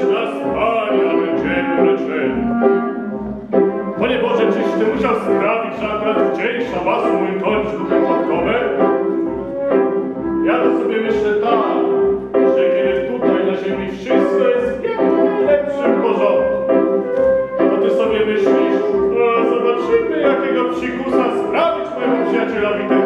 lecz nas paniamy dzień. Panie Boże, czyś Ty musiał sprawić, że akurat w dzień szabasu mój koń zgubił podkowę? Ja to sobie myślę tak, że kiedy tutaj na ziemi wszystko jest w lepszym porządku, to Ty sobie myślisz, a zobaczymy jakiego psikusa sprawić mojemu przyjacielowi tego